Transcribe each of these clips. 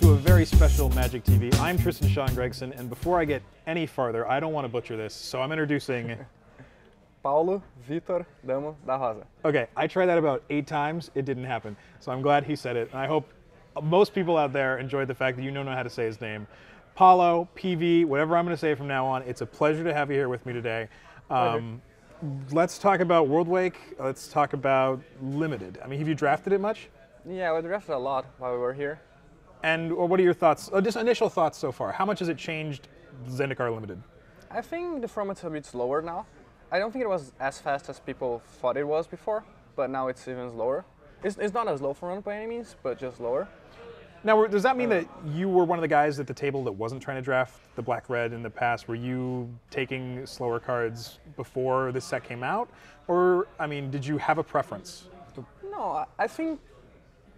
to a very special Magic TV. I'm Tristan Shaun Gregson, and before I get any farther, I don't want to butcher this, so I'm introducing. Paulo Vitor Damo da Rosa. Okay, I tried that about eight times. It didn't happen, so I'm glad he said it, and I hope most people out there enjoyed the fact that you don't know how to say his name. Paulo, PV, whatever I'm going to say from now on. It's a pleasure to have you here with me today. Um, let's talk about Worldwake. Let's talk about Limited. I mean, have you drafted it much? Yeah, we drafted a lot while we were here. And what are your thoughts? Uh, just initial thoughts so far. How much has it changed Zendikar Limited? I think the format's a bit slower now. I don't think it was as fast as people thought it was before, but now it's even slower. It's, it's not a slow format by any means, but just slower. Now, does that mean that you were one of the guys at the table that wasn't trying to draft the black red in the past? Were you taking slower cards before this set came out, or I mean, did you have a preference? No, I think.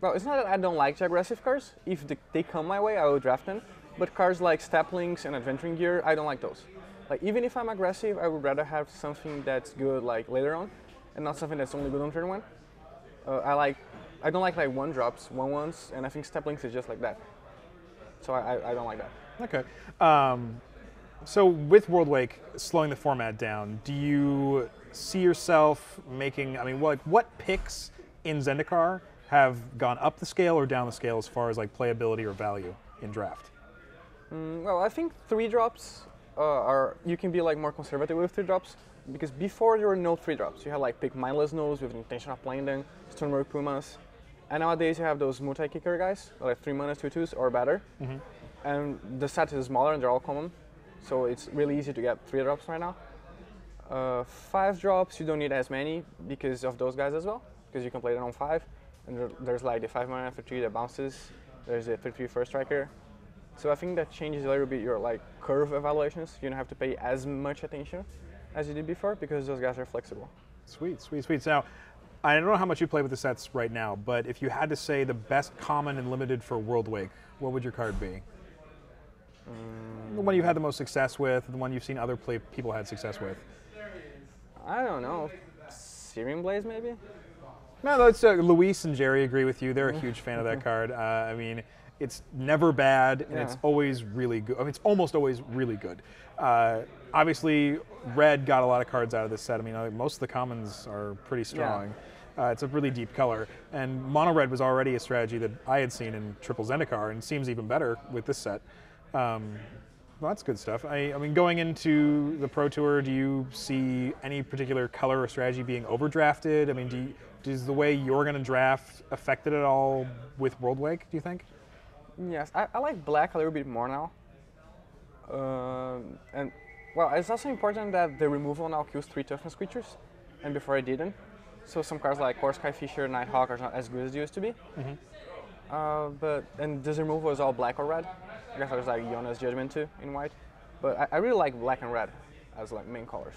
Well, it's not that I don't like the aggressive cards. If the, they come my way, I will draft them. But cards like Staplings and Adventuring Gear, I don't like those. Like even if I'm aggressive, I would rather have something that's good like later on, and not something that's only good on turn one. Uh, I like. I don't like like one drops, one ones, and I think Staplings is just like that. So I, I, I don't like that. Okay. Um, so with Worldwake slowing the format down, do you see yourself making? I mean, what what picks in Zendikar have gone up the scale or down the scale as far as like playability or value in draft? Mm, Well, I think three drops uh, are you can be like more conservative with three drops because before there were no three drops. You had like pick Mindless Nulls with intention of playing them, Stonework Pumas, and nowadays you have those multi kicker guys like three two twos or better, and the set is smaller and they're all common, so it's really easy to get three drops right now. Uh, five drops you don't need as many because of those guys as well because you can play them on five, and there's like the five mana for three that bounces. There's the three three first striker, so I think that changes a little bit your like curve evaluations. You don't have to pay as much attention as you did before because those guys are flexible. Sweet, sweet, sweet. Now, I don't know how much you play with the sets right now, but if you had to say the best common and limited for Worldwake, what would your card be? The one you've had the most success with, the one you've seen other play- people had success with. I don't know, Searing Blaze maybe. No, that's uh, Luis and Jerry agree with you. They're a huge fan of that card. Uh, I mean, it's never bad, and it's always really good. I mean, it's almost always really good. Uh, obviously, Red got a lot of cards out of this set. I mean, most of the commons are pretty strong. Uh, it's a really deep color, and Mono Red was already a strategy that I had seen in Triple Zendikar, and seems even better with this set. Um, well, that's good stuff. I, I mean, going into the Pro Tour, do you see any particular color or strategy being overdrafted? I mean, do you, does the way you're going to draft affect it at all with Worldwake? Do you think? Yes, I, I like black a little bit more now. Um, and well, it's also important that the removal now kills three toughness creatures, and before it didn't. So some cards like Kor Skyfisher, Nighthawk are not as good as they used to be. Uh, but and this removal is all black or red. I guess there's like Iona's Judgment too in white. But I, I really like black and red as like main colors.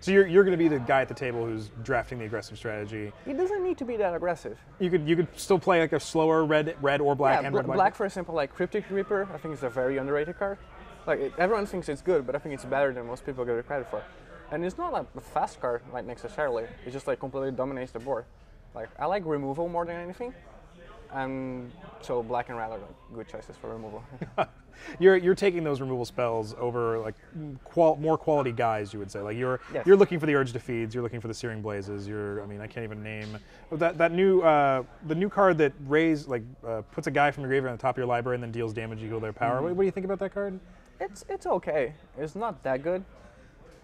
So you're, you're going to be the guy at the table who's drafting the aggressive strategy. It doesn't need to be that aggressive. You could you could still play like a slower red red or black yeah, and bla- red white. black for example, like Crypt Ripper, I think it's a very underrated card. Like it, everyone thinks it's good, but I think it's better than most people give it credit for. And it's not like a fast card, like necessarily. It just like completely dominates the board. Like I like removal more than anything, and so black and red are good choices for removal. You're you're taking those removal spells over like qual- more quality guys, you would say. Like you're Yes. you're looking for the urge to feeds, you're looking for the searing blazes. You're I mean I can't even name that that new uh, the new card that raise like uh, puts a guy from your graveyard on the top of your library and then deals damage equal to their power. What, what do you think about that card? it's it's okay. It's not that good,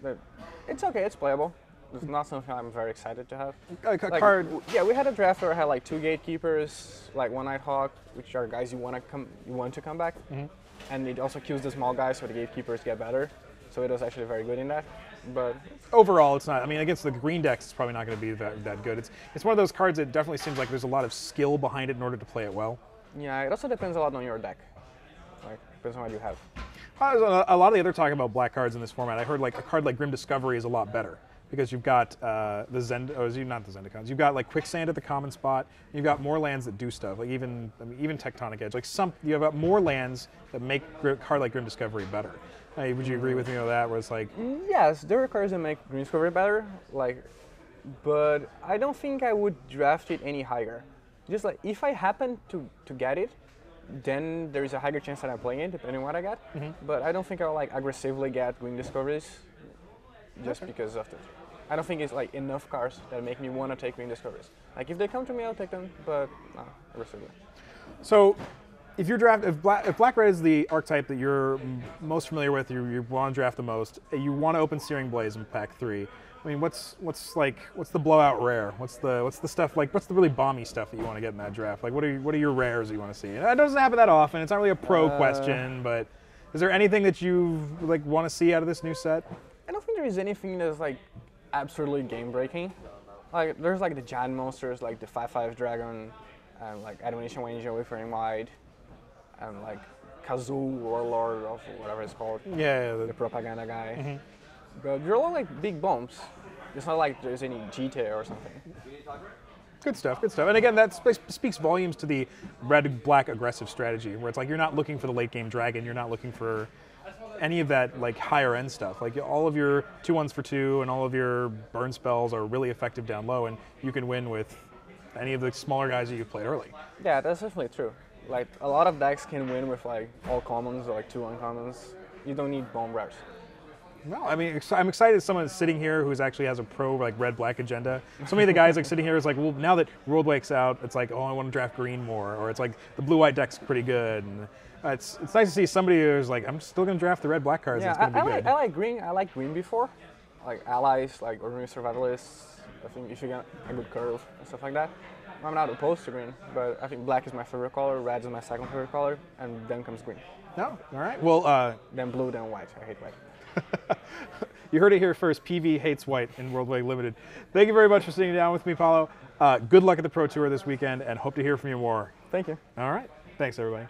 but it's okay. It's playable. It's not something I'm very excited to have. A, a Like, card. Yeah, we had a draft where I had like two gatekeepers, like one Nighthawk, which are guys you want to come, you want to come back, and it also kills the small guys, so the gatekeepers get better. So it was actually very good in that. But Overall, it's not. I mean, against the green decks, it's probably not going to be that, that good. It's it's one of those cards that definitely seems like there's a lot of skill behind it in order to play it well. yeah, it also depends a lot on your deck. Like depends on what you have. Uh, A lot of the other talk about black cards in this format. I heard like a card like Grim Discovery is a lot better because you've got uh, the Zend, oh, is it not the Zendikons. You've got like Quicksand at the common spot. You've got more lands that do stuff, like even I mean, even Tectonic Edge. Like some, you have got more lands that make card like Grim Discovery better. Uh, would you agree with me on that? Where it's like, Yes, there are cards that make Grim Discovery better, like, but I don't think I would draft it any higher. Just like if I happen to to get it, then there is a higher chance that I'm playing it, depending on what I get. But I don't think I'll like aggressively get Grim Discoveries just because of it. I don't think it's like enough cars that make me want to take Grim Discoveries. Like if they come to me, I'll take them, but not aggressively. So, if you're draft, if black, if black red is the archetype that you're m- most familiar with, you, you want to draft the most, uh, you want to open Searing Blaze in pack three. I mean, what's what's like what's the blowout rare? What's the what's the stuff like? What's the really bomby stuff that you want to get in that draft? Like, what are what are your rares you want to see? And that doesn't happen that often. It's not really a pro Uh, question, but is there anything that you like want to see out of this new set? Is anything that's like absolutely game breaking. Like there's like the giant monsters like the 5-5 dragon and like Admonition Angel with Rain Wide and like Kazuul Warlord of whatever it's called, Yeah, the the, propaganda guy. Mm-hmm. But they're all like big bumps. It's not like there's any GTA or something. Good stuff, good stuff. And again, that sp- speaks volumes to the red black aggressive strategy, where it's like you're not looking for the late game dragon, you're not looking for any of that like higher end stuff. Like all of your two ones for two and all of your burn spells are really effective down low, and you can win with any of the smaller guys that you've played early. Yeah, that's definitely true. Like a lot of decks can win with like all commons or like two uncommons. You don't need bomb rares. No, I mean, ex- I'm excited someone sitting here who's actually has a pro like red black agenda. So many of the guys like sitting here is like, well, now that Worldwake's out, it's like, oh, I want to draft green more, or it's like the blue white deck's pretty good. And uh, it's it's nice to see somebody who's like, I'm still gonna draft the red black cards. Yeah, and I, I be like. I like green. I like green before, like allies, like Oran-Rief Survivalists. I think if you get a good curve and stuff like that. I'm not opposed to green, but I think black is my favorite color, red is my second favorite color, and then comes green. no, all right. Well, uh, Then blue, then white. I hate white. you heard it here first. PV hates white in Worldwake Limited. Thank you very much for sitting down with me, Paulo. Uh, good luck at the Pro Tour this weekend, and hope to hear from you more. Thank you. All right. Thanks, everybody.